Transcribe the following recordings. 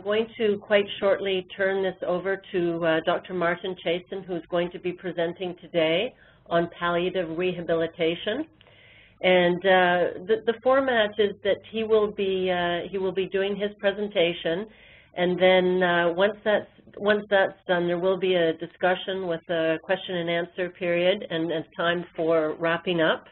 I'm going to quite shortly turn this over to uh, Dr. Martin Chasen, who's going to be presenting today on palliative rehabilitation. And uh, the, the, format is that he will be uh, he will be doing his presentation, and then uh, once that's once that's done, there will be a discussion with a question and answer period and, and time for wrapping up.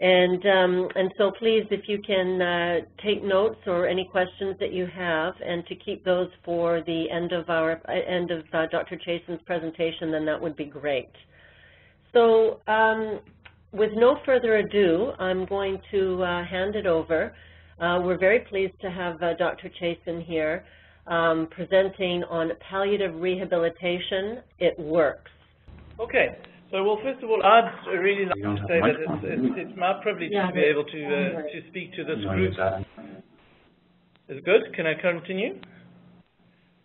And, um, and so please, if you can uh, take notes or any questions that you have and to keep those for the end of our uh, end of uh, Dr. Chasen's presentation, then that would be great. So um, with no further ado, I'm going to uh, hand it over. Uh, we're very pleased to have uh, Dr. Chason here um, presenting on palliative rehabilitation. It works. Okay. So, well, first of all, I'd really like to say that it's, it's, it's, my privilege yeah, to be able to uh, to speak to this group. Is it good? Can I continue?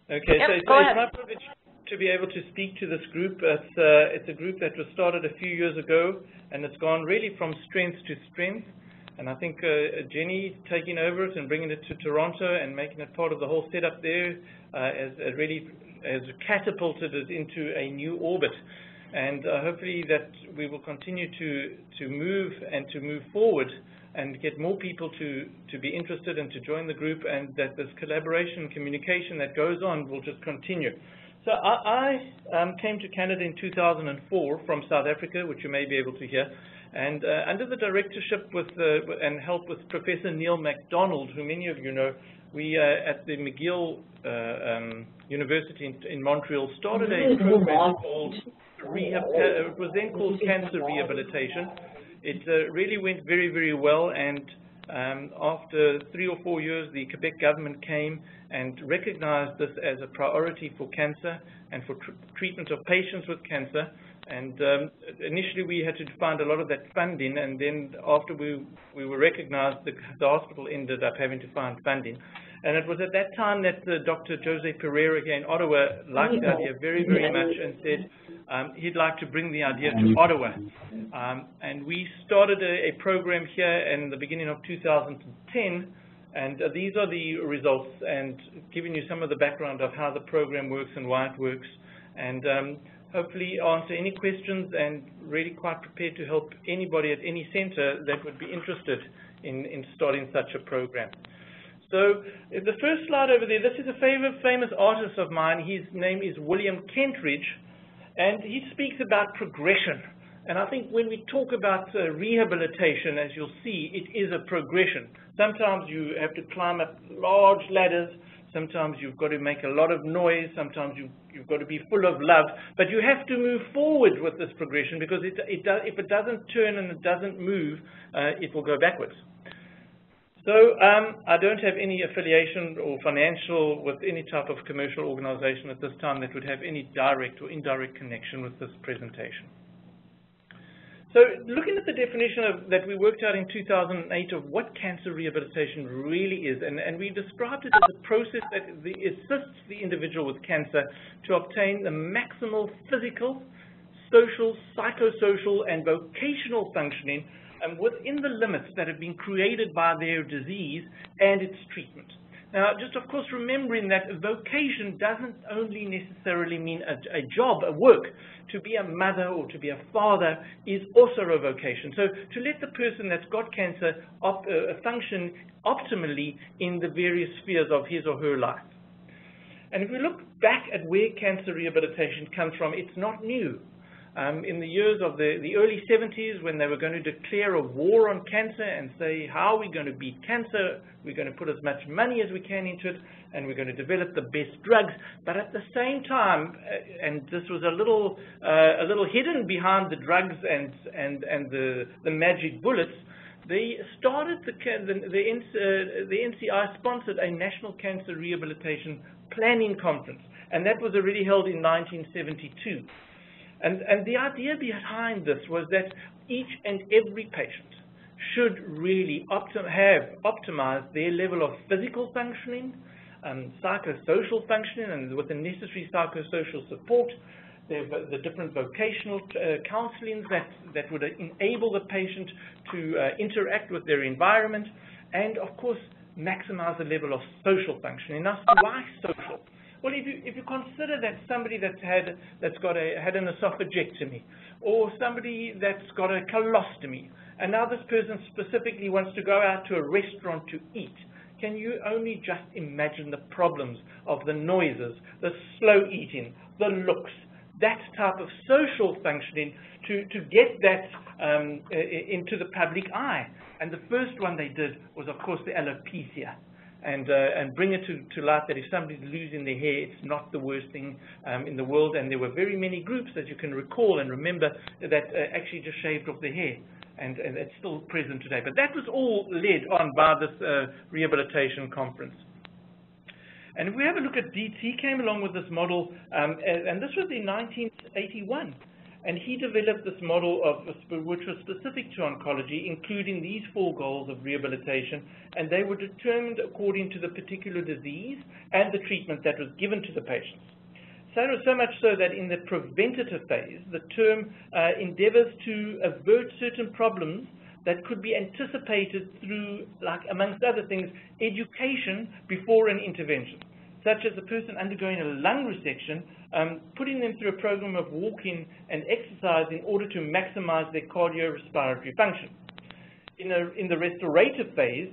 Okay, yep, so, so it's my privilege to be able to speak to this group. It's, uh, it's a group that was started a few years ago, and it's gone really from strength to strength. And I think uh, Jenny taking over it and bringing it to Toronto and making it part of the whole setup there uh, has, has really has catapulted it into a new orbit and uh, hopefully that we will continue to, to move and to move forward and get more people to, to be interested and to join the group and that this collaboration and communication that goes on will just continue. So I, I um, came to Canada in 2004 from South Africa, which you may be able to hear, and uh, under the directorship with uh, and help with Professor Neil MacDonald, who many of you know, we uh, at the McGill uh, um, University in, in, Montreal started a program called rehab, uh, it was then called cancer rehabilitation. It uh, really went very, very well, and um, after three or four years, the Quebec government came and recognized this as a priority for cancer and for tr treatment of patients with cancer. And um, initially, we had to find a lot of that funding, and then after we, we were recognized, the, the hospital ended up having to find funding. And it was at that time that uh, Dr. Jose Pereira here in Ottawa liked the idea very, very much and said um, he'd like to bring the idea to Ottawa. Um, and we started a, a, program here in the beginning of 2010, and uh, these are the results and giving you some of the background of how the program works and why it works. And um, hopefully answer any questions and really quite prepared to help anybody at any center that would be interested in, in starting such a program. So the first slide over there, this is a favorite, famous artist of mine. His name is William Kentridge, and he speaks about progression. And I think when we talk about uh, rehabilitation, as you'll see, it is a progression. Sometimes you have to climb up large ladders. Sometimes you've got to make a lot of noise. Sometimes you, have got to be full of love. But you have to move forward with this progression because it, it does, if it doesn't turn and it doesn't move, uh, it will go backwards. So um, I don't have any affiliation or financial with any type of commercial organization at this time that would have any direct or indirect connection with this presentation. So looking at the definition of, that we worked out in 2008 of what cancer rehabilitation really is, and, and we described it as a process that the, assists the individual with cancer to obtain the maximal physical, social, psychosocial, and vocational functioning um, within the limits that have been created by their disease and its treatment. Now, just of course remembering that a vocation doesn't only necessarily mean a, a, job, a work. To be a mother or to be a father is also a vocation. So to let the person that's got cancer op, uh, function optimally in the various spheres of his or her life. And if we look back at where cancer rehabilitation comes from, it's not new um, in the years of the, the early 70s when they were going to declare a war on cancer and say, how are we going to beat cancer? We're going to put as much money as we can into it, and we're going to develop the best drugs. But at the same time, uh, and this was a little, uh, a little hidden behind the drugs and, and, and the, the magic bullets, they started the, the, the, uh, the NCI sponsored a National Cancer Rehabilitation Planning Conference, and that was already held in 1972. And, and the idea behind this was that each and every patient should really optim have optimized their level of physical functioning, um, psychosocial functioning, and with the necessary psychosocial support, the, the different vocational uh, counselings that, that would enable the patient to uh, interact with their environment, and of course, maximize the level of social functioning. Now, why social? Well, if you if you consider that somebody that's had that's got a had an esophagectomy, or somebody that's got a colostomy, and now this person specifically wants to go out to a restaurant to eat, can you only just imagine the problems of the noises, the slow eating, the looks, that type of social functioning to, to get that um, into the public eye. And the first one they did was, of course, the alopecia. And, uh, and bring it to, to light that if somebody's losing their hair, it's not the worst thing um, in the world. And there were very many groups that you can recall and remember that uh, actually just shaved off their hair. And, and it's still present today. But that was all led on by this uh, rehabilitation conference. And if we have a look at Dietz, came along with this model, um, and this was in 1981. And he developed this model of, which was specific to oncology, including these four goals of rehabilitation, and they were determined according to the particular disease and the treatment that was given to the patients. So, so much so that in the preventative phase, the term uh, endeavors to avert certain problems that could be anticipated through, like amongst other things, education before an intervention such as a person undergoing a lung resection, um, putting them through a program of walking and exercise in order to maximize their cardiorespiratory function. In, a, in the restorative phase,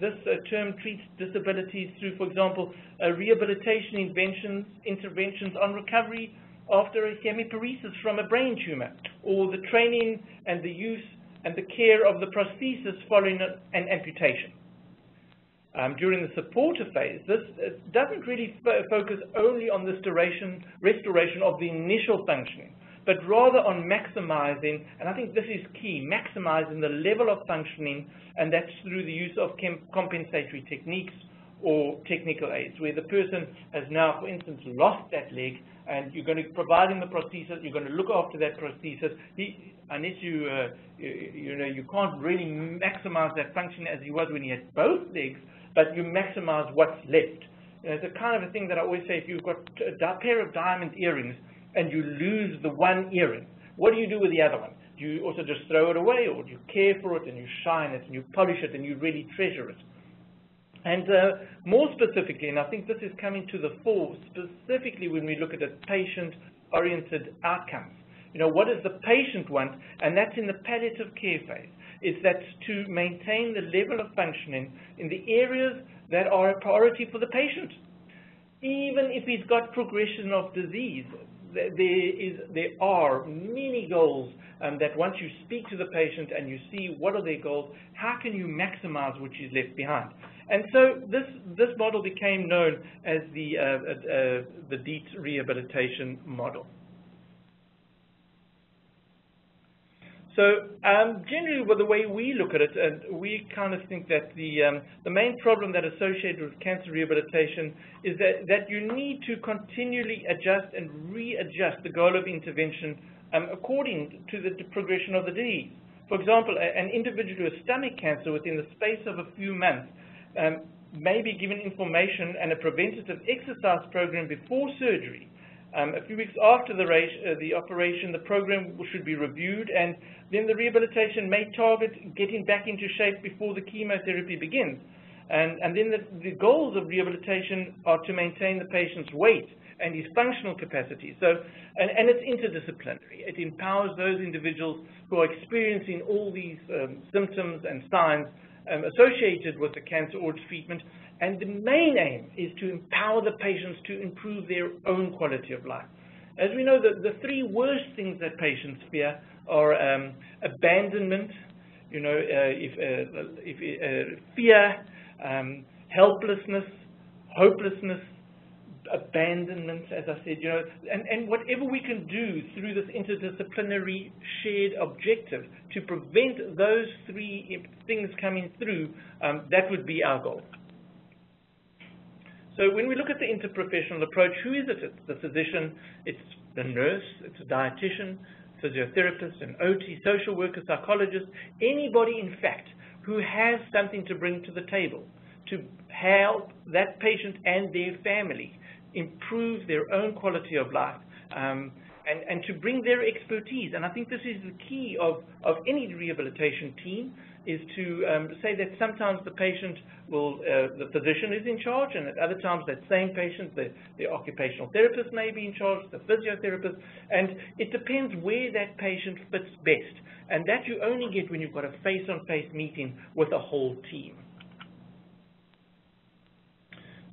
this uh, term treats disabilities through, for example, uh, rehabilitation interventions, interventions on recovery after a hemiparesis from a brain tumor, or the training and the use and the care of the prosthesis following an amputation um, during the supporter phase, this doesn't really focus only on this duration, restoration of the initial functioning, but rather on maximizing, and I think this is key, maximizing the level of functioning, and that's through the use of compensatory techniques or technical aids, where the person has now, for instance, lost that leg, and you're going to provide him the prosthesis, you're going to look after that prosthesis. He, unless you, uh, you, you know, you can't really maximize that function as he was when he had both legs, but you maximize what's left. You know, it's a kind of a thing that I always say, if you've got a pair of diamond earrings and you lose the one earring, what do you do with the other one? Do you also just throw it away, or do you care for it and you shine it and you polish it and you really treasure it? And uh, more specifically, and I think this is coming to the fore, specifically when we look at a patient-oriented outcomes. You know, what does the patient want? And that's in the palliative care phase is that to maintain the level of functioning in the areas that are a priority for the patient. Even if he's got progression of disease, there, is, there are many goals um, that once you speak to the patient and you see what are their goals, how can you maximize what is left behind? And so this, this model became known as the, uh, uh, uh the Dietz rehabilitation model. So um, generally, well, the way we look at it, and we kind of think that the, um, the main problem that associated with cancer rehabilitation is that, that you need to continually adjust and readjust the goal of intervention um, according to the progression of the disease. For example, an individual with stomach cancer within the space of a few months um, may be given information and a preventative exercise program before surgery um, a few weeks after the, uh, the, operation, the program should be reviewed, and then the rehabilitation may target getting back into shape before the chemotherapy begins. And, and then the, the, goals of rehabilitation are to maintain the patient's weight and his functional capacity. So, and, and it's interdisciplinary. It empowers those individuals who are experiencing all these um, symptoms and signs um, associated with the cancer or treatment and the main aim is to empower the patients to improve their own quality of life. As we know, the, the three worst things that patients fear are um, abandonment, you know, uh, if, uh, if, uh, fear, um, helplessness, hopelessness, abandonment, as I said, you know, and, and whatever we can do through this interdisciplinary shared objective to prevent those three things coming through, um, that would be our goal. So when we look at the interprofessional approach, who is it? It's the physician, it's the nurse, it's a dietitian, physiotherapist, an OT, social worker, psychologist, anybody, in fact, who has something to bring to the table to help that patient and their family improve their own quality of life um, and, and to bring their expertise. And I think this is the key of, of any rehabilitation team is to um, say that sometimes the patient will, uh, the physician is in charge, and at other times that same patient, the, the occupational therapist may be in charge, the physiotherapist, and it depends where that patient fits best. And that you only get when you've got a face-on-face -face meeting with a whole team.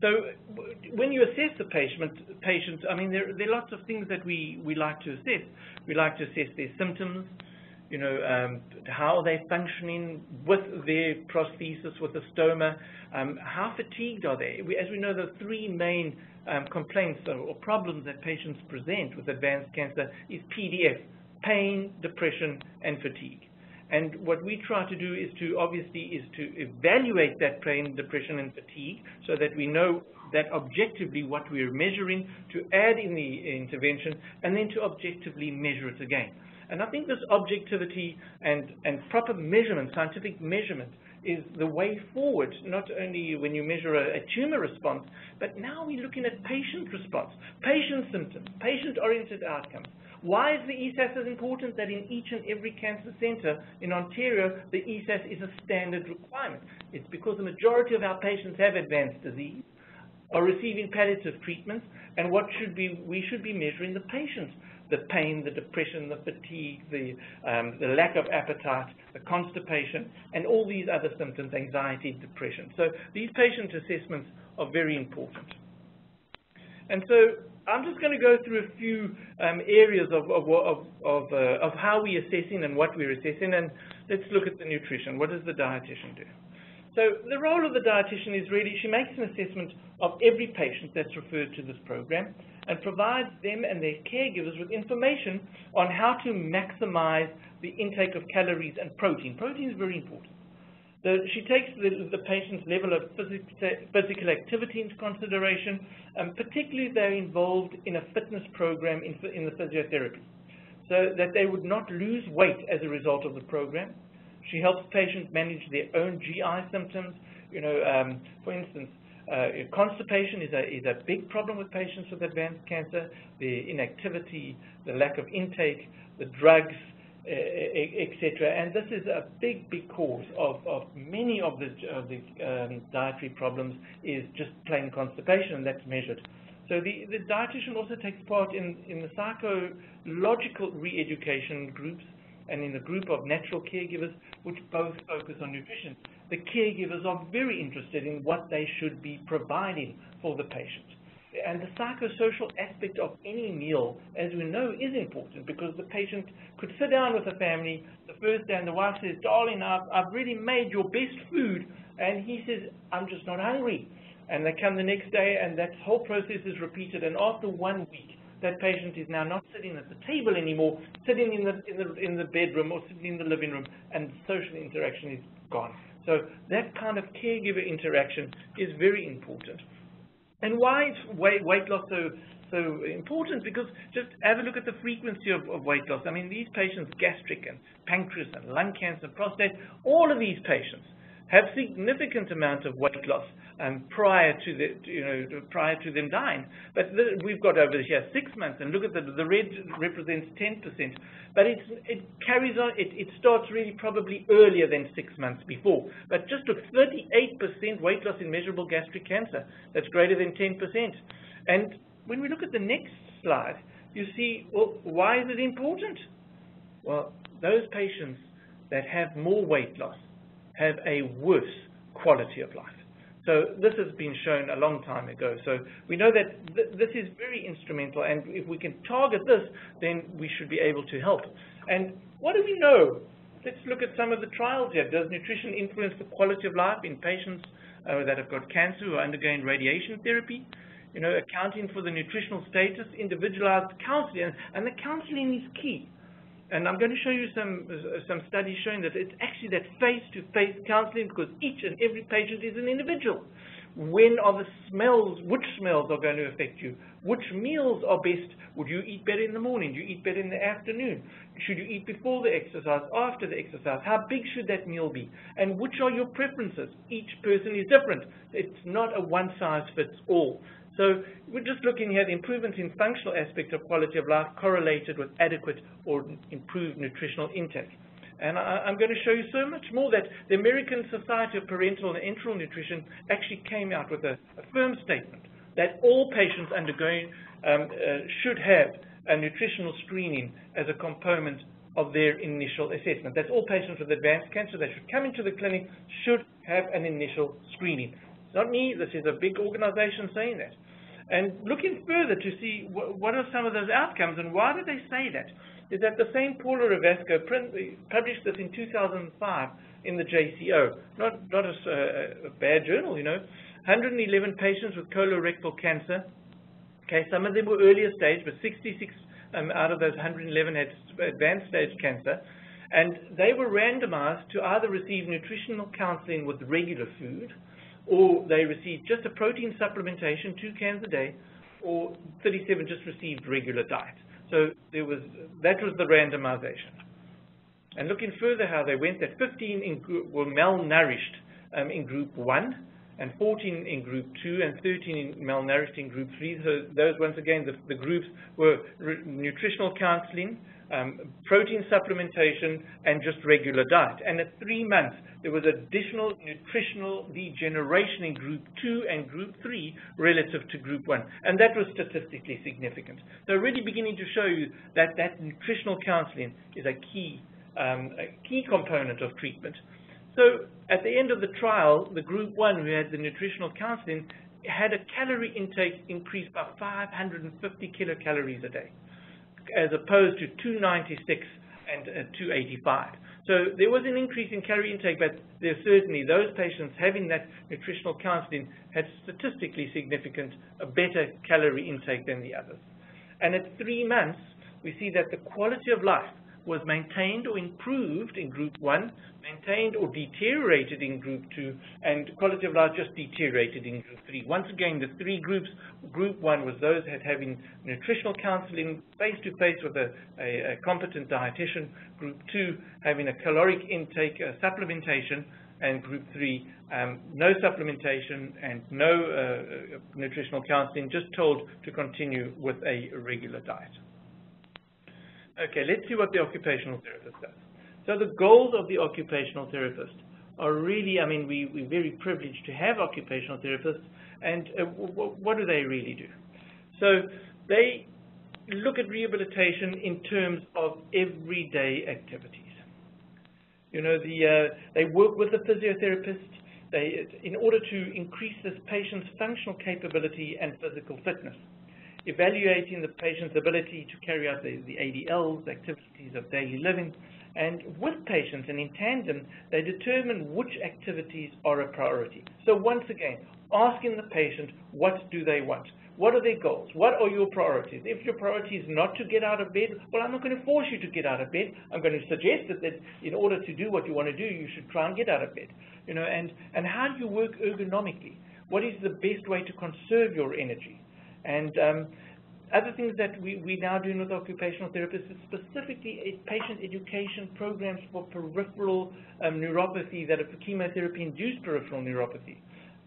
So when you assess the patient, patient I mean, there, there, are lots of things that we, we like to assess. We like to assess their symptoms, you know, um, how are they're functioning with their prosthesis, with the stoma, um, how fatigued are they? We, as we know, the three main um, complaints or, or, problems that patients present with advanced cancer is PDF, pain, depression, and fatigue. And what we try to do is to, obviously, is to evaluate that pain, depression, and fatigue so that we know that objectively what we're measuring to add in the intervention and then to objectively measure it again. And I think this objectivity and, and proper measurement, scientific measurement, is the way forward, not only when you measure a, a tumor response, but now we're looking at patient response, patient symptoms, patient-oriented outcomes. Why is the ESAS as important that in each and every cancer center in Ontario, the ESAS is a standard requirement? It's because the majority of our patients have advanced disease, are receiving palliative treatments, and what should be, we should be measuring the patients the pain, the depression, the fatigue, the, um, the lack of appetite, the constipation, and all these other symptoms, anxiety, depression. So these patient assessments are very important. And so I'm just going to go through a few um, areas of, of, of, of, uh, of how we're assessing and what we're assessing, and let's look at the nutrition. What does the dietitian do? So the role of the dietitian is really, she makes an assessment of every patient that's referred to this program and provides them and their caregivers with information on how to maximize the intake of calories and protein. Protein is very important. The, she takes the, the, patient's level of physical activity into consideration, um, particularly if they're involved in a fitness program in, in the physiotherapy, so that they would not lose weight as a result of the program. She helps patients manage their own GI symptoms. You know, um, for instance, uh, constipation is a, is a big problem with patients with advanced cancer, the inactivity, the lack of intake, the drugs, etc. And this is a big, big cause of, of many of the, of the um, dietary problems is just plain constipation, and that's measured. So the, the dietitian also takes part in, in the psychological re-education groups and in the group of natural caregivers, which both focus on nutrition. The caregivers are very interested in what they should be providing for the patient. And the psychosocial aspect of any meal, as we know, is important because the patient could sit down with the family the first day and the wife says, darling, I've, I've really made your best food. And he says, I'm just not hungry. And they come the next day and that whole process is repeated. And after one week, that patient is now not sitting at the table anymore, sitting in the, in the, in the bedroom or sitting in the living room, and social interaction is gone. So that kind of caregiver interaction is very important. And why is weight, weight loss so, so important? Because just have a look at the frequency of, of weight loss. I mean, these patients, gastric and pancreas and lung cancer, prostate, all of these patients have significant amount of weight loss um, prior to the, you know, prior to them dying. But the, we've got over here six months, and look at the, the red represents 10%. But it's, it carries on, it, it starts really probably earlier than six months before. But just look, 38% weight loss in measurable gastric cancer. That's greater than 10%. And when we look at the next slide, you see, well, why is it important? Well, those patients that have more weight loss have a worse quality of life. So this has been shown a long time ago. So we know that th this is very instrumental, and if we can target this, then we should be able to help. And what do we know? Let's look at some of the trials here. Does nutrition influence the quality of life in patients uh, that have got cancer who are undergoing radiation therapy? You know, accounting for the nutritional status, individualized counseling, and the counseling is key. And I'm going to show you some some studies showing that it's actually that face-to-face -face counseling because each and every patient is an individual. When are the smells, which smells are going to affect you? Which meals are best? Would you eat better in the morning? Do you eat better in the afternoon? Should you eat before the exercise, after the exercise? How big should that meal be? And which are your preferences? Each person is different. It's not a one-size-fits-all. So we're just looking here the improvements in functional aspects of quality of life correlated with adequate or improved nutritional intake. And I, am going to show you so much more that the American Society of Parenteral and Enteral Nutrition actually came out with a, a firm statement that all patients undergoing um, uh, should have a nutritional screening as a component of their initial assessment. That's all patients with advanced cancer that should come into the clinic should have an initial screening. It's not me, this is a big organization saying that. And looking further to see what are some of those outcomes and why do they say that, is that the same Paula Ravasco published this in 2005 in the JCO. Not, not a, a, a bad journal, you know. 111 patients with colorectal cancer. Okay, some of them were earlier stage, but 66 um, out of those 111 had advanced stage cancer. And they were randomized to either receive nutritional counseling with regular food, or they received just a protein supplementation, two cans a day, or 37 just received regular diet. So there was that was the randomization. And looking further how they went, that 15 in were malnourished um, in group 1, and 14 in group 2, and 13 in malnourished in group 3. So those, once again, the, the groups were nutritional counseling, um, protein supplementation, and just regular diet. And at three months, there was additional nutritional degeneration in group 2 and group 3 relative to group 1. And that was statistically significant. So really beginning to show you that that nutritional counseling is a key, um, a key component of treatment. So at the end of the trial, the group 1 who had the nutritional counseling had a calorie intake increase by 550 kilocalories a day as opposed to 296 and uh, 285. So there was an increase in calorie intake, but there certainly those patients having that nutritional counseling had statistically significant, a better calorie intake than the others. And at three months, we see that the quality of life was maintained or improved in group 1, maintained or deteriorated in group 2, and quality of life just deteriorated in group 3. Once again, the three groups, group 1 was those that having nutritional counseling face-to-face with a, a, a, competent dietitian, group 2 having a caloric intake uh, supplementation, and group 3 um, no supplementation and no uh, uh nutritional counseling, just told to continue with a regular diet. Okay, let's see what the occupational therapist does. So the goals of the occupational therapist are really, I mean, we, we're very privileged to have occupational therapists, and uh, what do they really do? So they look at rehabilitation in terms of everyday activities. You know, the, uh, they work with the physiotherapist they, in order to increase this patient's functional capability and physical fitness evaluating the patient's ability to carry out the, the ADLs, activities of daily living, and with patients and in tandem, they determine which activities are a priority. So once again, asking the patient, what do they want? What are their goals? What are your priorities? If your priority is not to get out of bed, well, I'm not going to force you to get out of bed. I'm going to suggest that, that in order to do what you want to do, you should try and get out of bed. You know, and, and how do you work ergonomically? What is the best way to conserve your energy? And um, other things that we, we now doing with occupational therapists is specifically patient education programs for peripheral um, neuropathy that are for chemotherapy-induced peripheral neuropathy,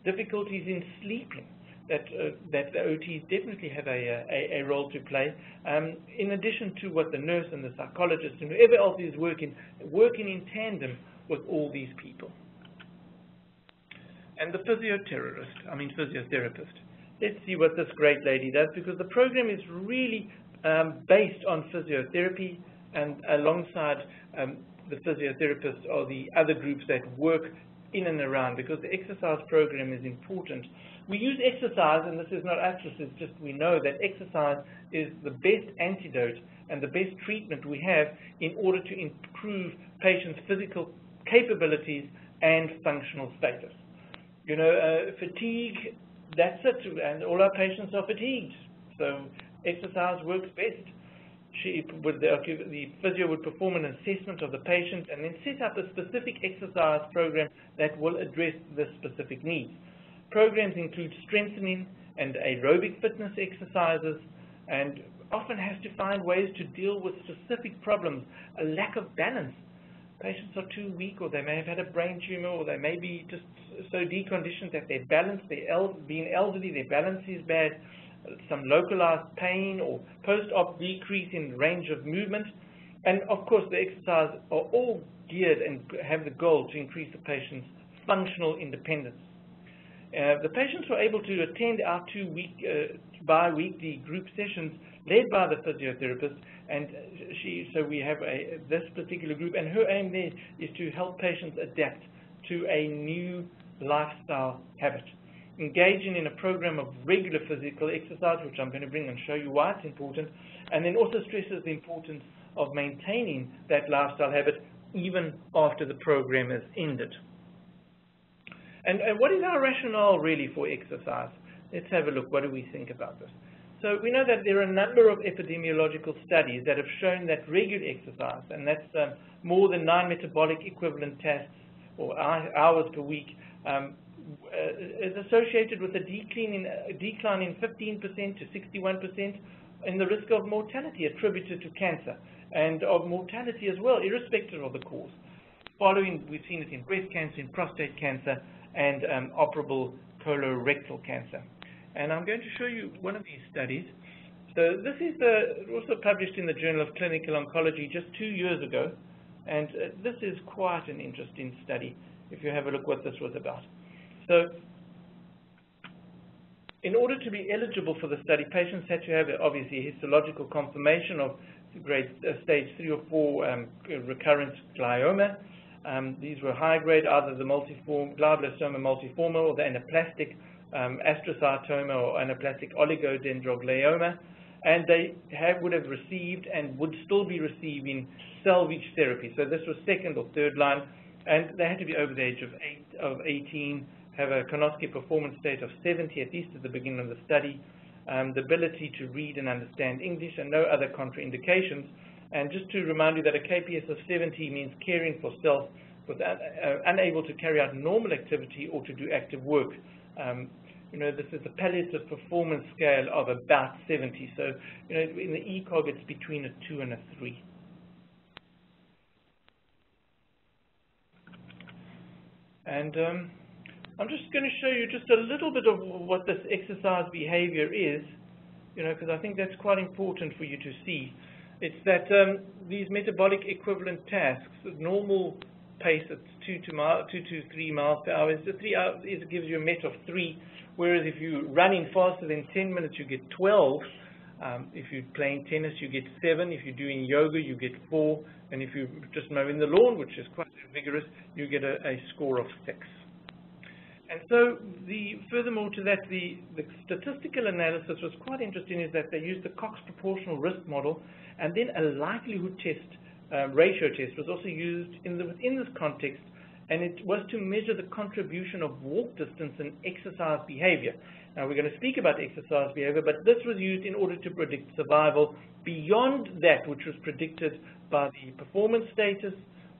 difficulties in sleeping, that, uh, that the OTs definitely have a, a, a role to play, um, in addition to what the nurse and the psychologist and whoever else is working, working in tandem with all these people. And the physiotherapist, I mean physiotherapist let's see what this great lady does because the program is really um, based on physiotherapy and alongside um, the physiotherapists or the other groups that work in and around because the exercise program is important. We use exercise, and this is not us, this is just we know that exercise is the best antidote and the best treatment we have in order to improve patients' physical capabilities and functional status. You know, uh, fatigue that's it, and all our patients are fatigued. So exercise works best. She would, the, the physio would perform an assessment of the patient and then set up a specific exercise program that will address the specific needs. Programs include strengthening and aerobic fitness exercises and often has to find ways to deal with specific problems, a lack of balance patients are too weak or they may have had a brain tumor or they may be just so deconditioned that their balance, their el being elderly, their balance is bad, some localized pain or post-op decrease in range of movement. And of course, the exercise are all geared and have the goal to increase the patient's functional independence. Uh, the patients were able to attend our two-week, uh, bi-weekly group sessions led by the physiotherapist, and she, so we have a, this particular group, and her aim there is to help patients adapt to a new lifestyle habit. Engaging in a program of regular physical exercise, which I'm going to bring and show you why it's important, and then also stresses the importance of maintaining that lifestyle habit even after the program is ended. And, and what is our rationale really for exercise? Let's have a look. What do we think about this? So we know that there are a number of epidemiological studies that have shown that regular exercise, and that's um, more than nine metabolic equivalent tests or hours per week, um, uh, is associated with a decline in, a decline in 15% to 61% in the risk of mortality attributed to cancer and of mortality as well, irrespective of the cause. Following, we've seen it in breast cancer, in prostate cancer, and um, operable colorectal cancer. And I'm going to show you one of these studies. So this is uh, also published in the Journal of Clinical Oncology just two years ago. And uh, this is quite an interesting study if you have a look what this was about. So in order to be eligible for the study, patients had to have obviously histological confirmation of grade uh, stage 3 or 4 um, recurrent glioma. Um, these were high grade, either the multiform glioblastoma multiforme or the anaplastic um, astrocytoma or anaplastic oligodendroglioma, and they have, would have received and would still be receiving salvage therapy. So this was second or third line, and they had to be over the age of, eight, of 18, have a Karnofsky performance state of 70 at least at the beginning of the study, um, the ability to read and understand English, and no other contraindications. And just to remind you that a KPS of 70 means caring for self, with, uh, uh, unable to carry out normal activity or to do active work. Um, you know, this is a palliative performance scale of about 70. So, you know, in the ECOG, it's between a 2 and a 3. And um, I'm just going to show you just a little bit of what this exercise behavior is, you know, because I think that's quite important for you to see. It's that um, these metabolic equivalent tasks, normal pace at 2 to, mile, two to 3 miles per hour, is three hours, it gives you a MET of 3, whereas if you're running faster than 10 minutes, you get 12. Um, if you're playing tennis, you get 7. If you're doing yoga, you get 4. And if you're just mowing the lawn, which is quite vigorous, you get a, a score of 6. And so, the, furthermore to that, the, the, statistical analysis was quite interesting is that they used the Cox proportional risk model and then a likelihood test, Uh, ratio test was also used in the, within this context and it was to measure the contribution of walk distance and exercise behavior. Now, we're going to speak about exercise behavior, but this was used in order to predict survival beyond that which was predicted by the performance status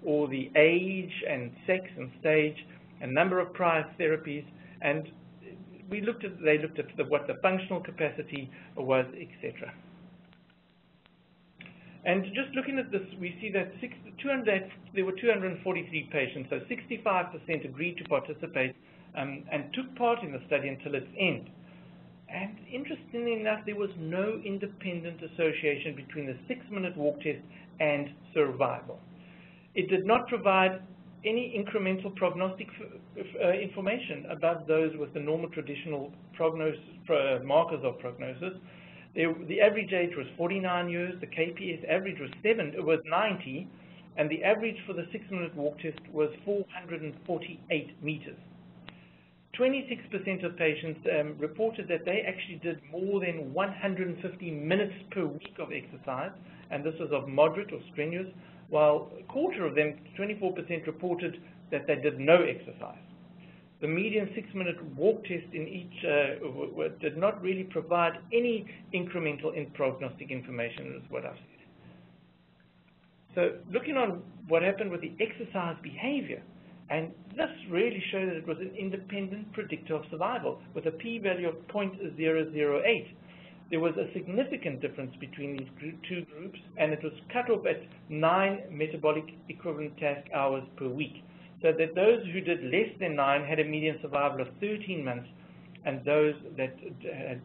or the age and sex and stage and number of prior therapies, and we looked at, they looked at the, what the functional capacity was, etc. And just looking at this, we see that six, 200, there were 243 patients, so 65% agreed to participate um, and took part in the study until its end. And interestingly enough, there was no independent association between the six-minute walk test and survival. It did not provide any incremental prognostic uh, information about those with the normal traditional prognosis, uh, markers of prognosis, the average age was 49 years, the KPS average was, seven, it was 90, and the average for the six-minute walk test was 448 meters. 26% of patients um, reported that they actually did more than 150 minutes per week of exercise, and this was of moderate or strenuous, while a quarter of them, 24%, reported that they did no exercise the median six-minute walk test in each uh, did not really provide any incremental in prognostic information, is what I've said. So looking on what happened with the exercise behavior, and this really showed that it was an independent predictor of survival with a p-value of 0.008. There was a significant difference between these two groups, and it was cut off at nine metabolic equivalent task hours per week so that those who did less than nine had a median survival of 13 months, and those that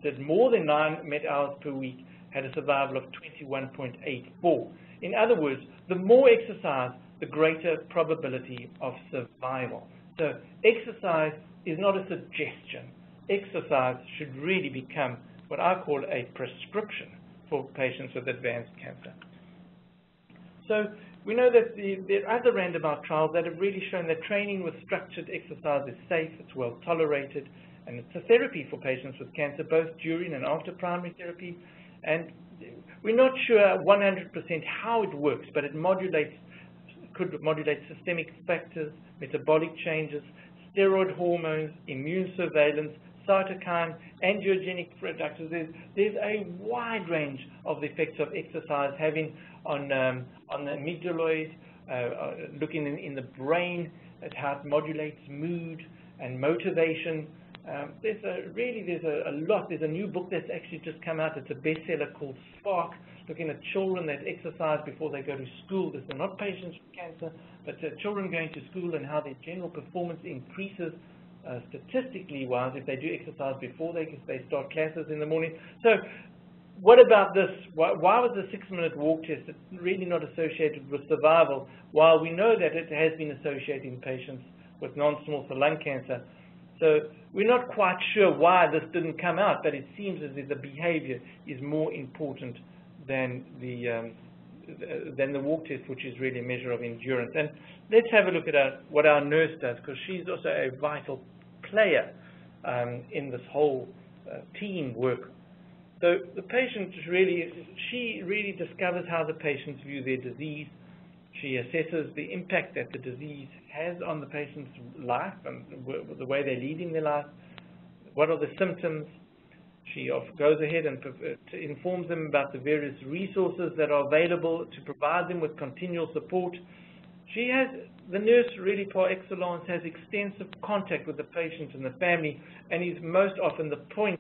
did more than nine met hours per week had a survival of 21.84. In other words, the more exercise, the greater probability of survival. So exercise is not a suggestion. Exercise should really become what I call a prescription for patients with advanced cancer. So we know that the, there are other randomized trials that have really shown that training with structured exercise is safe, it's well tolerated, and it's a therapy for patients with cancer, both during and after primary therapy. And we're not sure 100% how it works, but it modulates, could modulate systemic factors, metabolic changes, steroid hormones, immune surveillance, cytokine, angiogenic productions. There's, there's a wide range of the effects of exercise having on, um, on the amygdaloid, uh, uh, looking in, in, the brain at how it modulates mood and motivation. Um, there's a, really, there's a, a, lot. There's a new book that's actually just come out. It's a bestseller called Spark, looking at children that exercise before they go to school. These are not patients with cancer, but uh, children going to school and how their general performance increases uh, statistically wise if they do exercise before they, they start classes in the morning. So what about this? Why, why was the six-minute walk test really not associated with survival, while we know that it has been associated in patients with non-small cell lung cancer? So we're not quite sure why this didn't come out, but it seems as if the behavior is more important than the um, than the walk test, which is really a measure of endurance. And let's have a look at our, what our nurse does, because she's also a vital player um, in this whole uh, team work. So the patient really, she really discovers how the patients view their disease. She assesses the impact that the disease has on the patient's life and the way they're leading their life. What are the symptoms? She goes ahead and uh, informs them about the various resources that are available to provide them with continual support. She has the nurse really par excellence has extensive contact with the patient and the family and is most often the point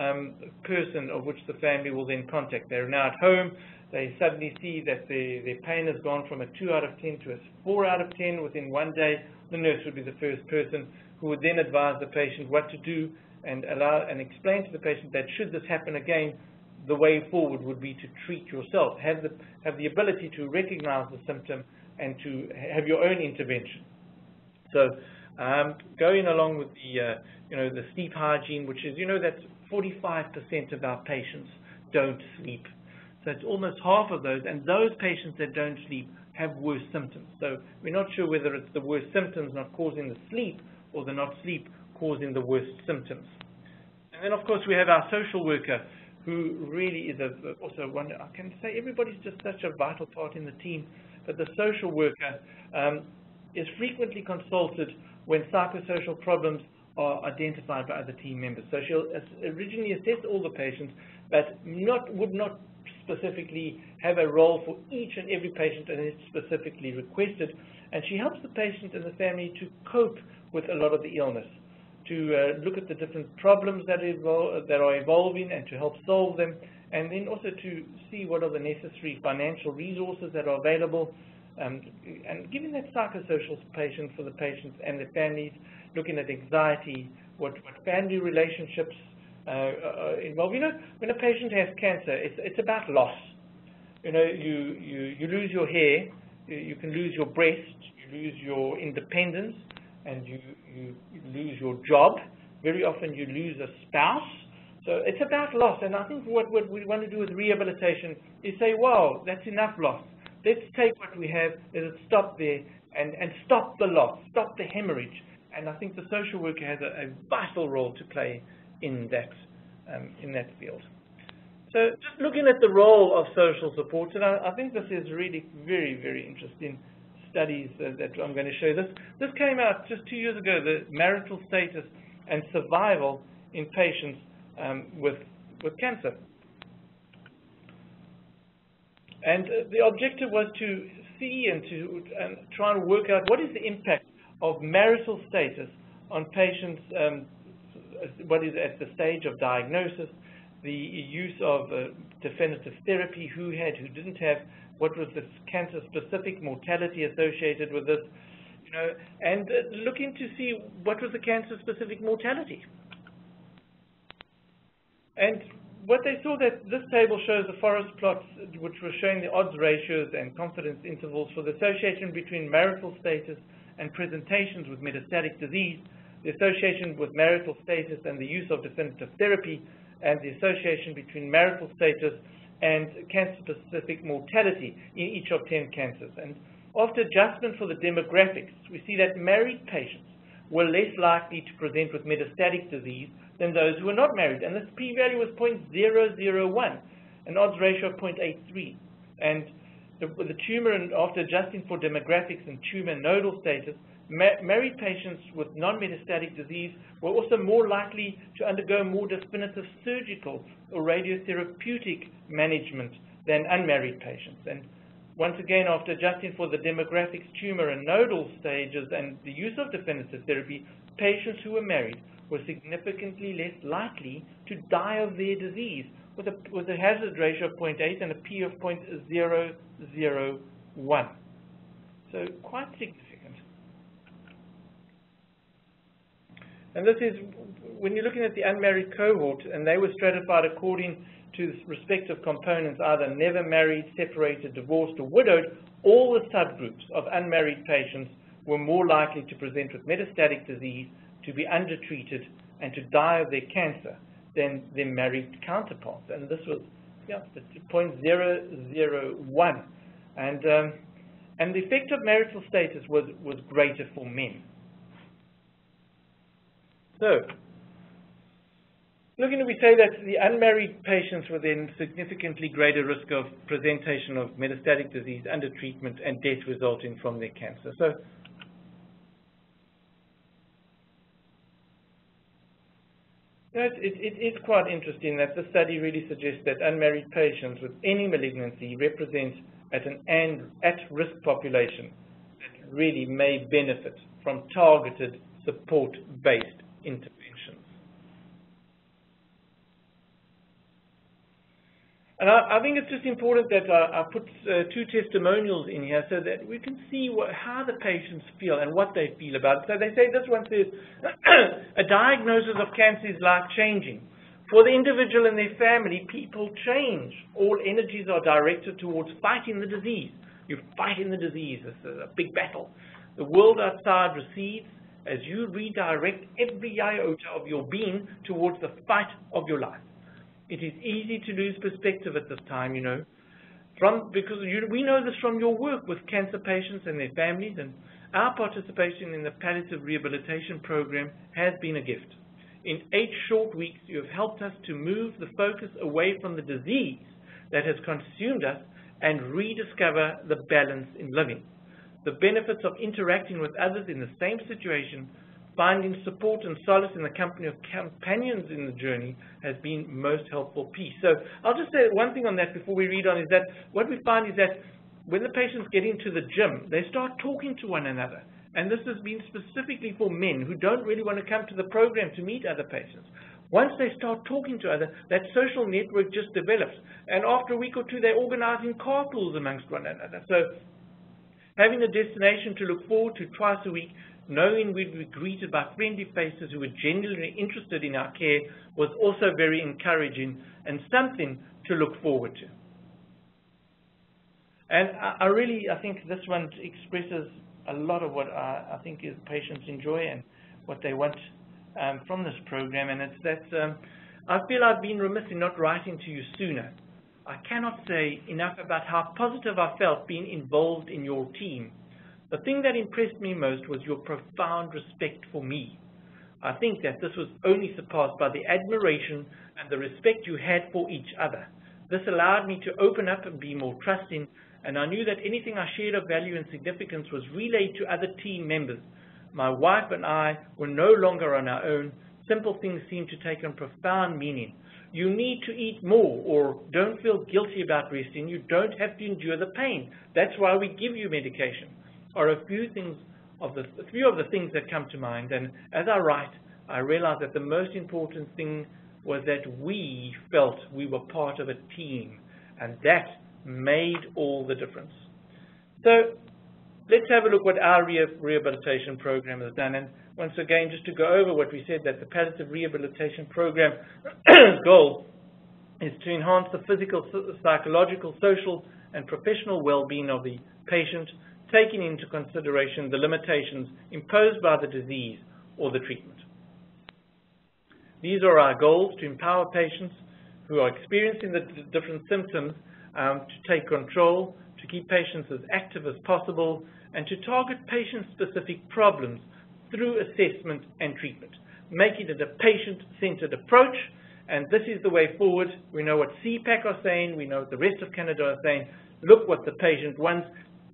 um, person of which the family will then contact. They're now at home, they suddenly see that their, their pain has gone from a 2 out of 10 to a 4 out of 10 within one day. The nurse would be the first person who would then advise the patient what to do and allow and explain to the patient that should this happen again, the way forward would be to treat yourself, have the, have the ability to recognize the symptom and to have your own intervention. So um, going along with the, uh, you know, the sleep hygiene, which is, you know, that's 45% of our patients don't sleep. So it's almost half of those, and those patients that don't sleep have worse symptoms. So we're not sure whether it's the worst symptoms not causing the sleep or the not sleep causing the worst symptoms. And then, of course, we have our social worker, who really is a, also one, I can say everybody's just such a vital part in the team but the social worker um, is frequently consulted when psychosocial problems are identified by other team members. So she'll originally assess all the patients, but not, would not specifically have a role for each and every patient and it's specifically requested. And she helps the patient and the family to cope with a lot of the illness, to uh, look at the different problems that, that are evolving and to help solve them, and then also to see what are the necessary financial resources that are available, um, and giving that psychosocial patient for the patients and the families, looking at anxiety, what, what family relationships uh, are involved. You know, when a patient has cancer, it's, it's about loss. You know, you, you, you lose your hair, you, you can lose your breast, you lose your independence, and you, you lose your job. Very often you lose a spouse so it's about loss, and I think what, what we want to do with rehabilitation is say, wow, that's enough loss. Let's take what we have, let it stop there, and, and stop the loss, stop the hemorrhage. And I think the social worker has a, a vital role to play in that, um, in that field. So just looking at the role of social support, and I, I think this is really very, very interesting studies uh, that I'm going to show. This, this came out just two years ago, the marital status and survival in patients um, with, with cancer. And uh, the objective was to see and to and try and work out what is the impact of marital status on patients, um, what is at the stage of diagnosis, the use of uh, definitive therapy, who had, who didn't have, what was the cancer-specific mortality associated with this, you know, and uh, looking to see what was the cancer-specific mortality. And what they saw that this table shows the forest plots which were showing the odds ratios and confidence intervals for the association between marital status and presentations with metastatic disease, the association with marital status and the use of definitive therapy, and the association between marital status and cancer-specific mortality in each of 10 cancers. And after adjustment for the demographics, we see that married patients were less likely to present with metastatic disease than those who were not married. And this p-value was 0.001, an odds ratio of 0.83. And the, the tumor, and after adjusting for demographics and tumor nodal status, ma married patients with non-metastatic disease were also more likely to undergo more definitive surgical or radiotherapeutic management than unmarried patients. And once again, after adjusting for the demographics, tumor, and nodal stages and the use of definitive therapy, patients who were married were significantly less likely to die of their disease with a, with a hazard ratio of 0.8 and a p of 0.001. So quite significant. And this is, when you're looking at the unmarried cohort, and they were stratified according to respective components, either never married, separated, divorced, or widowed, all the subgroups of unmarried patients were more likely to present with metastatic disease, to be undertreated, and to die of their cancer than their married counterparts. And this was yeah, 0.001. And, um, and the effect of marital status was, was greater for men. So, Looking, we say that the unmarried patients were then significantly greater risk of presentation of metastatic disease under treatment and death resulting from their cancer. So, it, it is quite interesting that the study really suggests that unmarried patients with any malignancy represent at an at-risk population that really may benefit from targeted support-based intervention. And I, I, think it's just important that I, I put uh, two testimonials in here so that we can see what, how the patients feel and what they feel about it. So they say, this one says, a diagnosis of cancer is life-changing. For the individual and their family, people change. All energies are directed towards fighting the disease. You're fighting the disease. It's a big battle. The world outside recedes as you redirect every iota of your being towards the fight of your life. It is easy to lose perspective at this time, you know, from because you, we know this from your work with cancer patients and their families, and our participation in the palliative rehabilitation program has been a gift. In eight short weeks, you have helped us to move the focus away from the disease that has consumed us and rediscover the balance in living. The benefits of interacting with others in the same situation finding support and solace in the company of companions in the journey has been most helpful piece. So I'll just say one thing on that before we read on is that what we find is that when the patients get into the gym, they start talking to one another. And this has been specifically for men who don't really want to come to the program to meet other patients. Once they start talking to other, that social network just develops. And after a week or two, they're organizing carpools amongst one another. So having a destination to look forward to twice a week knowing we'd be greeted by friendly faces who were genuinely interested in our care was also very encouraging and something to look forward to. And I, I really, I think this one expresses a lot of what I, I think is patients enjoy and what they want um, from this program, and it's that um, I feel I've been remiss in not writing to you sooner. I cannot say enough about how positive I felt being involved in your team the thing that impressed me most was your profound respect for me. I think that this was only surpassed by the admiration and the respect you had for each other. This allowed me to open up and be more trusting, and I knew that anything I shared of value and significance was relayed to other team members. My wife and I were no longer on our own. Simple things seemed to take on profound meaning. You need to eat more or don't feel guilty about resting. You don't have to endure the pain. That's why we give you medication are a few things of the a few of the things that come to mind. And as I write, I realize that the most important thing was that we felt we were part of a team, and that made all the difference. So let's have a look what our rehabilitation program has done. And once again, just to go over what we said, that the palliative rehabilitation program goal is to enhance the physical, psychological, social, and professional well-being of the patient, taking into consideration the limitations imposed by the disease or the treatment. These are our goals to empower patients who are experiencing the different symptoms um, to take control, to keep patients as active as possible, and to target patient-specific problems through assessment and treatment, making it a patient-centered approach, and this is the way forward. We know what CPAC are saying, we know what the rest of Canada are saying. Look what the patient wants.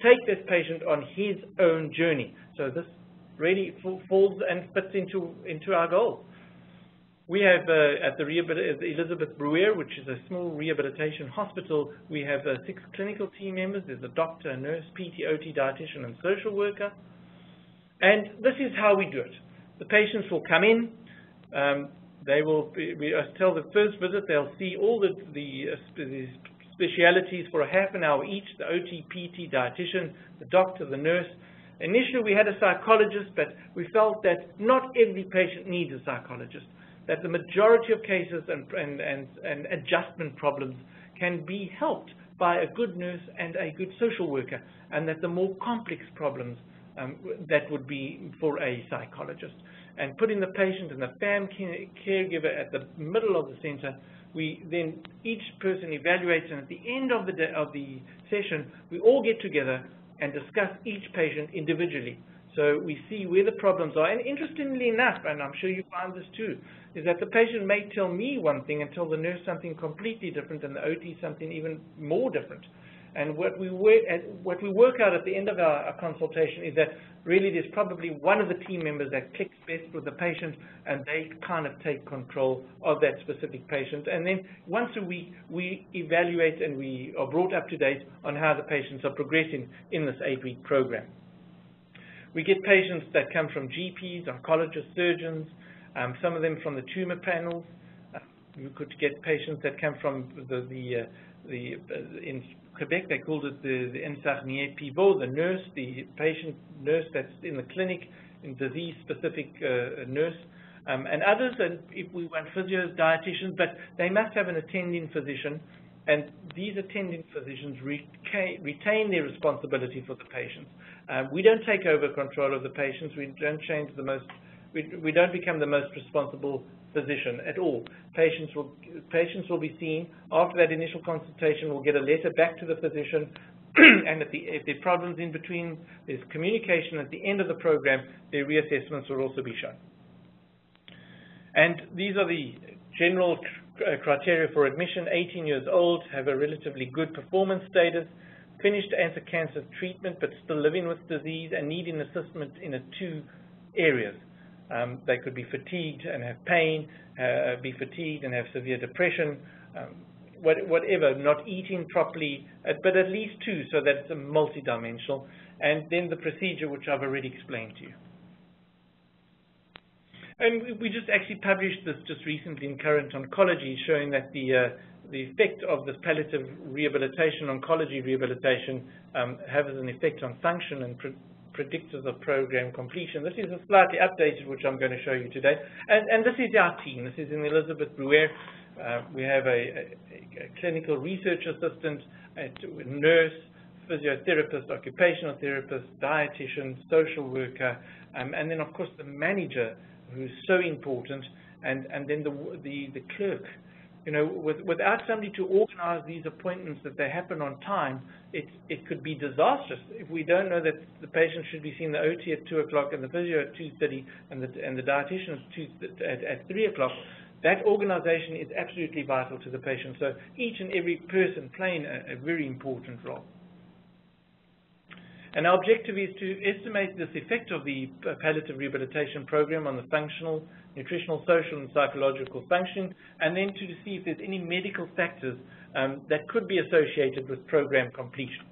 Take this patient on his own journey. So this really falls and fits into, into our goal. We have uh, at the, Elisabeth Bruyère, which is a small rehabilitation hospital, we have uh, six clinical team members. There's a doctor, a nurse, PT, OT, dietitian, and social worker. And this is how we do it. The patients will come in. Um, they will be, we tell the first visit they'll see all the, the, uh, the specialities for a half an hour each, the OT, PT, dietitian, the doctor, the nurse. Initially we had a psychologist, but we felt that not every patient needs a psychologist that the majority of cases and, and, and, and adjustment problems can be helped by a good nurse and a good social worker, and that the more complex problems um, that would be for a psychologist. And putting the patient and the fam caregiver at the middle of the center, we then each person evaluates, and at the end of the day, of the session, we all get together and discuss each patient individually. So we see where the problems are. And interestingly enough, and I'm sure you find this too, is that the patient may tell me one thing and tell the nurse something completely different and the OT something even more different. And what we work, what we work out at the end of our, our, consultation is that really there's probably one of the team members that clicks best with the patient and they kind of take control of that specific patient. And then once a week we evaluate and we are brought up to date on how the patients are progressing in this eight-week program. We get patients that come from GPs, oncologists, surgeons, um, some of them from the tumor panels. Uh, we could get patients that come from the, the, uh, the uh, in Quebec, they called it the, infirmier pivot, the nurse, the patient nurse that's in the clinic, in disease-specific uh, nurse. Um, and others, and if we want physios, dietitians, but they must have an attending physician, and these attending physicians retain their responsibility for the patients. Um, we don't take over control of the patients. We don't change the most. We, we don't become the most responsible physician at all. Patients will patients will be seen after that initial consultation. We'll get a letter back to the physician, and the, if there are problems in between, there's communication at the end of the program. Their reassessments will also be shown. And these are the general uh, criteria for admission. 18 years old, have a relatively good performance status finished anti-cancer treatment but still living with disease and needing assistance in a two areas. Um, they could be fatigued and have pain, uh, be fatigued and have severe depression, um, what, whatever, not eating properly, uh, but at least two so that it's a multidimensional, and then the procedure which I've already explained to you. And we just actually published this just recently in Current Oncology showing that the uh, the effect of this palliative rehabilitation, oncology rehabilitation, um, has an effect on function and predictors of program completion. This is a slightly updated, which I'm going to show you today. And, and this is our team. This is in Elisabeth Bruyère. Uh, we have a, a, a, clinical research assistant, a nurse, physiotherapist, occupational therapist, dietitian, social worker, um, and then, of course, the manager, who's so important, and, and then the, the, the clerk, you know, with, without somebody to organize these appointments that they happen on time, it, it could be disastrous. If we don't know that the patient should be seeing the OT at 2 o'clock and the physio at 2.30 and the, and the dietitian at, 2, at, at 3 o'clock, that organization is absolutely vital to the patient. So each and every person playing a, a very important role. And our objective is to estimate this effect of the palliative rehabilitation program on the functional, nutritional, social, and psychological function, and then to see if there's any medical factors um, that could be associated with program completion.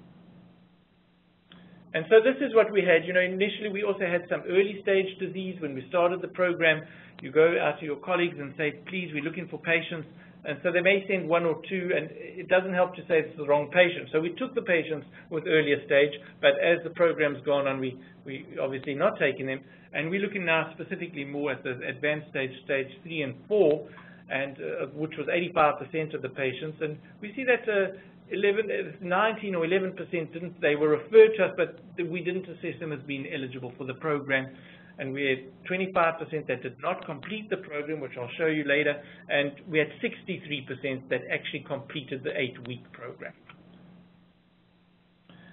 And so this is what we had. You know, initially we also had some early stage disease when we started the program. You go out to your colleagues and say, please, we're looking for patients and so they may send one or two, and it doesn't help to say it's the wrong patient. So we took the patients with earlier stage, but as the program's gone on, we, we obviously not taking them. And we're looking now specifically more at the advanced stage, stage three and four. and uh, which was 85% of the patients. And we see that uh, 11, uh, 19 or 11% didn't, they were referred to us, but we didn't assess them as being eligible for the program. And we had 25% that did not complete the program, which I'll show you later, and we had 63% that actually completed the eight-week program.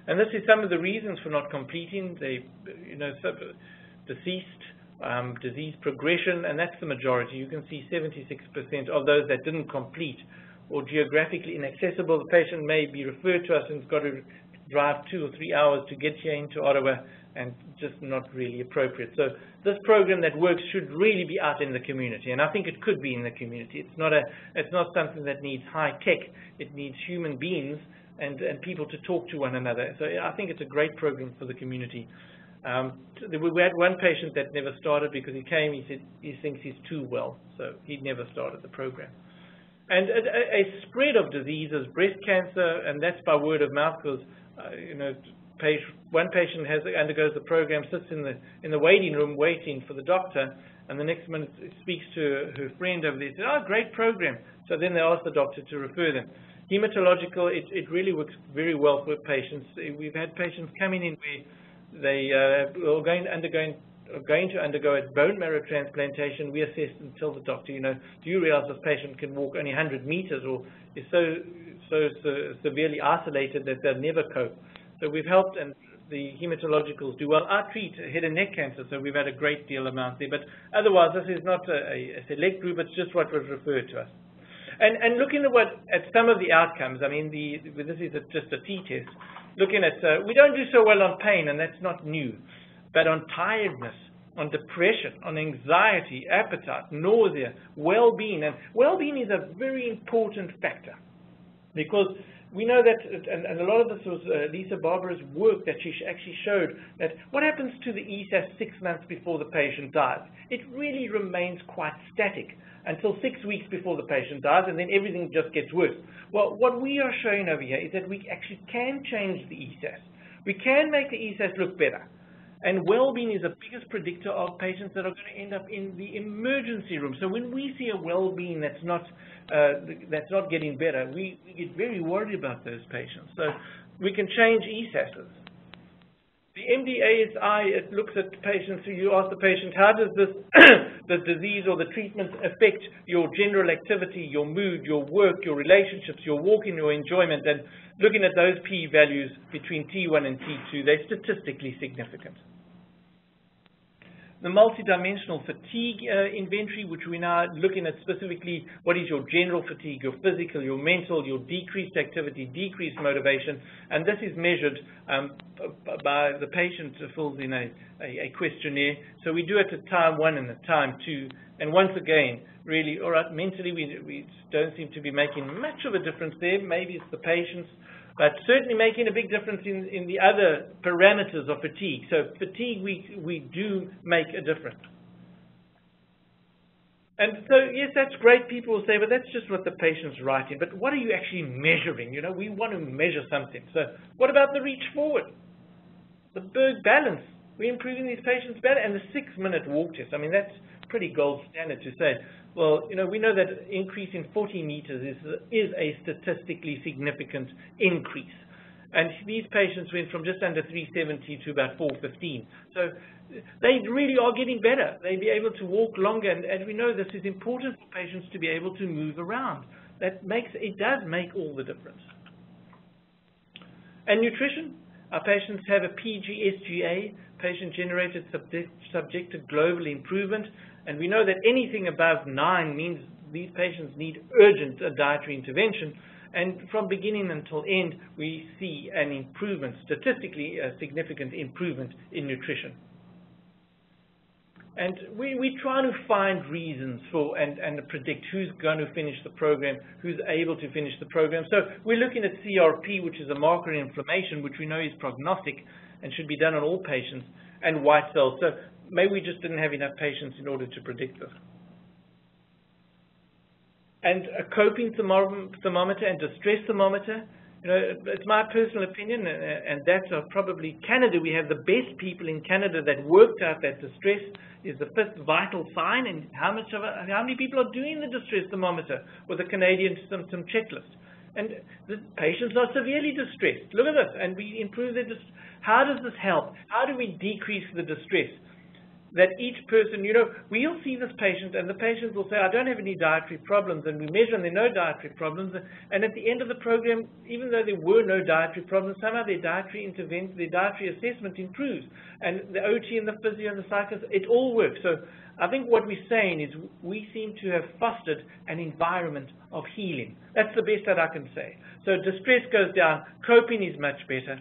And this is some of the reasons for not completing. They, you know, deceased, um, disease progression, and that's the majority. You can see 76% of those that didn't complete or geographically inaccessible. The patient may be referred to us and has got to drive two or three hours to get here into Ottawa and just not really appropriate. So this program that works should really be out in the community, and I think it could be in the community. It's not a, it's not something that needs high tech. It needs human beings and, and people to talk to one another. So I think it's a great program for the community. Um, we had one patient that never started because he came, he said he thinks he's too well, so he never started the program. And a, a spread of diseases, breast cancer, and that's by word of mouth because, uh, you know, one patient has undergoes the program, sits in the in the waiting room waiting for the doctor, and the next minute speaks to her friend over there. Says, "Oh, great program." So then they ask the doctor to refer them. Hematological, it, it really works very well for patients. We've had patients coming in where they uh, are going undergoing going to undergo a bone marrow transplantation. We assess and tell the doctor, you know, do you realize this patient can walk only 100 meters or is so so, so severely isolated that they'll never cope. So we've helped and the hematologicals do well. I treat head and neck cancer, so we've had a great deal of amount there. But otherwise, this is not a, a select group, it's just what was referred to us. And, and looking at, what, at some of the outcomes, I mean, the, this is a, just a t-test, looking at, uh, we don't do so well on pain, and that's not new, but on tiredness, on depression, on anxiety, appetite, nausea, well-being. And well-being is a very important factor because we know that, and, and, a lot of this was uh, Lisa Barbera's work that she actually showed that what happens to the ESAS six months before the patient dies? It really remains quite static until six weeks before the patient dies, and then everything just gets worse. Well, what we are showing over here is that we actually can change the ESAS. We can make the ESAS look better. And well-being is the biggest predictor of patients that are going to end up in the emergency room. So when we see a well-being that's not uh, that's not getting better, we, we get very worried about those patients. So we can change ESASs. The MDASI, it looks at patients, so you ask the patient, how does this the disease or the treatment affect your general activity, your mood, your work, your relationships, your walking, your enjoyment, and looking at those p-values between T1 and T2, they're statistically significant the multidimensional fatigue uh, inventory, which we're now looking at specifically what is your general fatigue, your physical, your mental, your decreased activity, decreased motivation, and this is measured um, by the patient fills in a, a, a, questionnaire. So we do it at time one and at time two, and once again, really, all right, mentally we, we don't seem to be making much of a difference there. Maybe it's the patient's but certainly making a big difference in, in the other parameters of fatigue. So fatigue, we, we do make a difference. And so, yes, that's great, people will say, but that's just what the patient's writing. But what are you actually measuring? You know, we want to measure something. So what about the reach forward? The Berg balance. We're improving these patients' balance. And the six-minute walk test. I mean, that's pretty gold standard to say, well, you know, we know that increase in 40 meters is, is a statistically significant increase. And these patients went from just under 370 to about 415. So they really are getting better. They'll be able to walk longer, and, and we know this is important for patients to be able to move around. That makes, it does make all the difference. And nutrition, our patients have a PGSGA, patient-generated subject, subjective global improvement, and we know that anything above 9 means these patients need urgent dietary intervention. And from beginning until end, we see an improvement, statistically a significant improvement in nutrition. And we, we try to find reasons for and, and predict who's going to finish the program, who's able to finish the program. So we're looking at CRP, which is a marker of inflammation, which we know is prognostic and should be done on all patients, and white cells. So maybe we just didn't have enough patients in order to predict this. And a coping thermometer and distress thermometer, you know, it's my personal opinion, and that's probably Canada. We have the best people in Canada that worked out that distress is the fifth vital sign, and how much of a, how many people are doing the distress thermometer with a Canadian symptom checklist? And the patients are severely distressed. Look at this, and we improve their. How does this help? How do we decrease the distress? That each person, you know, we'll see this patient and the patient will say, I don't have any dietary problems, and we measure and there are no dietary problems, and at the end of the program, even though there were no dietary problems, somehow their dietary intervention, their dietary assessment improves, and the OT and the physio and the psychos, it all works. So I think what we're saying is we seem to have fostered an environment of healing. That's the best that I can say. So distress goes down, coping is much better,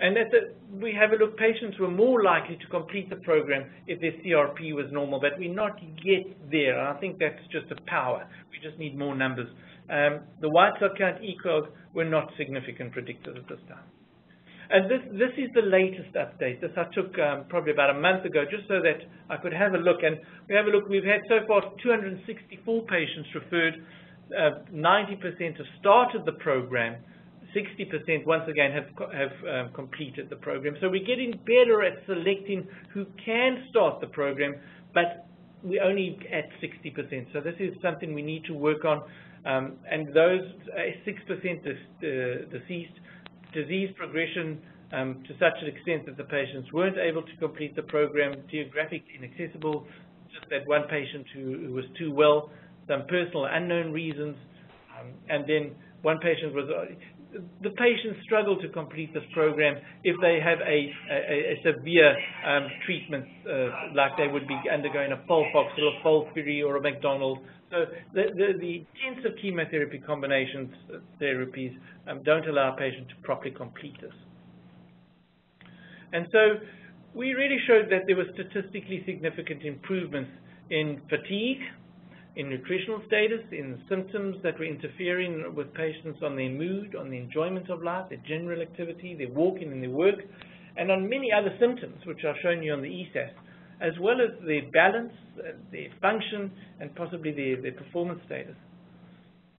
and the, we have a look, patients were more likely to complete the program if their CRP was normal, but we're not yet there. And I think that's just a power. We just need more numbers. Um, the white cell count ECOG were not significant predictors at this time. And this, this is the latest update. This I took um, probably about a month ago, just so that I could have a look. And we have a look. We've had so far 264 patients referred. 90% uh, have started the program. 60% once again have, have um, completed the program. So we're getting better at selecting who can start the program, but we're only at 60%. So this is something we need to work on. Um, and those 6% uh, deceased, disease progression um, to such an extent that the patients weren't able to complete the program, geographically inaccessible, just that one patient who, who was too well, some personal unknown reasons, um, and then one patient was, the patients struggle to complete this program if they have a, a, a severe um, treatment, uh, like they would be undergoing a FOLFOX or a FOLFIRI or a McDonald. So the, the, the intensive chemotherapy combinations uh, therapies um, don't allow patients to properly complete this. And so we really showed that there were statistically significant improvements in fatigue, in nutritional status, in symptoms that were interfering with patients on their mood, on the enjoyment of life, their general activity, their walking and their work, and on many other symptoms, which are shown you on the ESAS, as well as their balance, their function, and possibly their, their performance status.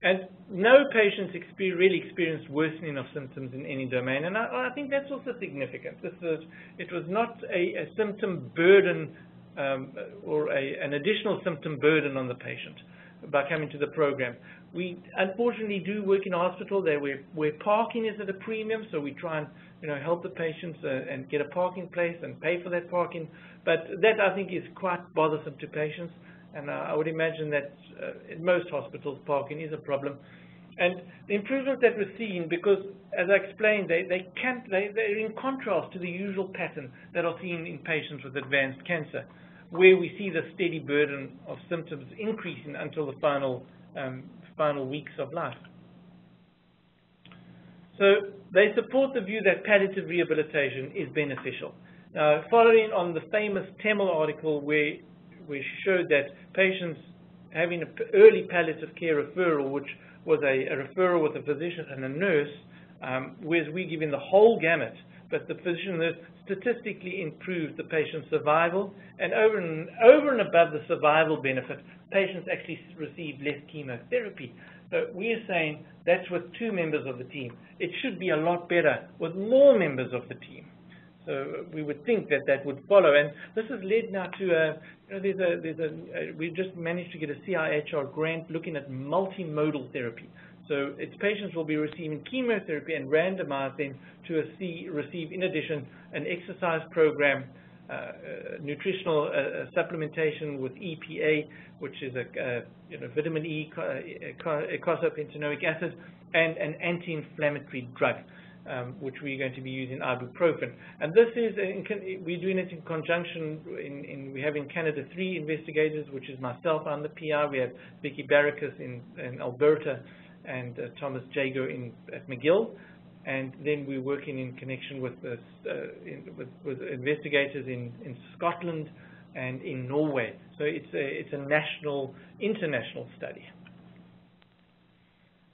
And no patients exper really experienced worsening of symptoms in any domain, and I, I think that's also significant. This is, it was not a, a symptom burden um, or a, an additional symptom burden on the patient by coming to the program. We unfortunately do work in a hospital there where, where parking is at a premium, so we try and you know help the patients uh, and get a parking place and pay for that parking. But that I think is quite bothersome to patients, and uh, I would imagine that uh, in most hospitals parking is a problem. And the improvements that we're seeing, because as I explained, they, they can't, they, they're in contrast to the usual pattern that are seen in patients with advanced cancer where we see the steady burden of symptoms increasing until the final, um, final weeks of life. So they support the view that palliative rehabilitation is beneficial. Now, following on the famous Temel article where we showed that patients having an early palliative care referral, which was a, a, referral with a physician and a nurse, um, whereas we give in the whole gamut, but the physician nurse statistically improved the patient's survival, and over and, over and above the survival benefit, patients actually received less chemotherapy. So we're saying that's with two members of the team. It should be a lot better with more members of the team. So we would think that that would follow. And this has led now to a, you know, there's a, there's a, we just managed to get a CIHR grant looking at multimodal therapy. So its patients will be receiving chemotherapy and randomized then to receive, in addition, an exercise program, uh, uh, nutritional uh, uh supplementation with EPA, which is a you know, vitamin E, eicosapentaenoic acid, and an anti-inflammatory drug. Um, which we're going to be using ibuprofen. And this is, in, we're doing it in conjunction, in, in, we have in Canada three investigators, which is myself, I'm the PI, we have Vickie Baracos in, in Alberta, and uh, Thomas Jagoe in, at McGill. And then we're working in connection with, uh, in, with, with, investigators in, in Scotland and in Norway. So it's a, it's a national, international study.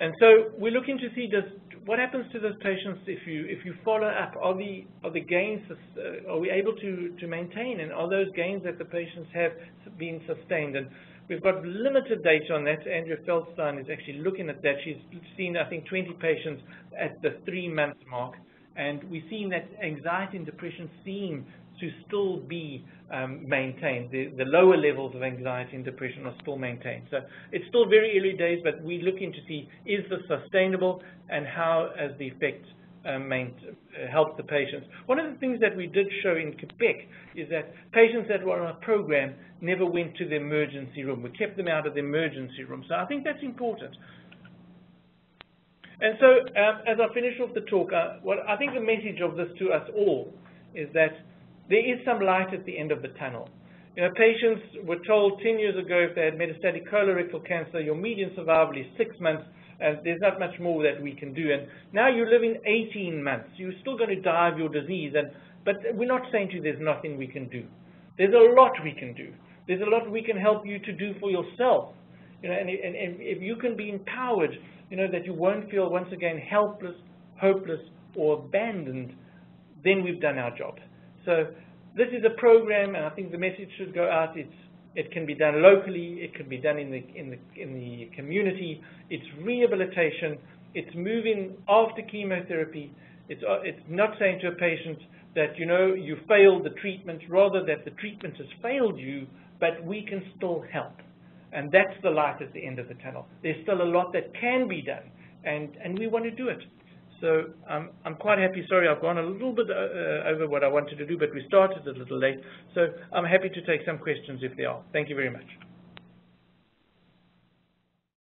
And so we're looking to see does, what happens to those patients if you if you follow up. Are the are the gains uh, are we able to to maintain and are those gains that the patients have been sustained? And We've got limited data on that. Andrea Feldstain is actually looking at that. She's seen, I think, 20 patients at the three-month mark, and we've seen that anxiety and depression seem to still be um, maintained. The, the, lower levels of anxiety and depression are still maintained. So it's still very early days, but we're looking to see is this sustainable and how has the effect main, uh, helped the patients. One of the things that we did show in Quebec is that patients that were on our program never went to the emergency room. We kept them out of the emergency room. So I think that's important. And so um, as I finish off the talk, uh, what I think the message of this to us all is that there is some light at the end of the tunnel. You know, patients were told 10 years ago if they had metastatic colorectal cancer, your median survival is six months, and there's not much more that we can do. And now you're living 18 months. You're still going to die of your disease, and but we're not saying to you there's nothing we can do. There's a lot we can do. There's a lot we can help you to do for yourself. You know, and, and, and if you can be empowered, you know, that you won't feel once again helpless, hopeless, or abandoned, then we've done our job. So this is a program, and I think the message should go out. It's it can be done locally. It can be done in the in the in the community. It's rehabilitation. It's moving after chemotherapy. It's uh, it's not saying to a patient that you know you failed the treatment, rather that the treatment has failed you, but we can still help. And that's the light at the end of the tunnel. There's still a lot that can be done, and and we want to do it. So um, I'm quite happy. Sorry, I've gone a little bit uh, uh, over what I wanted to do, but we started a little late. So I'm happy to take some questions if there are. Thank you very much.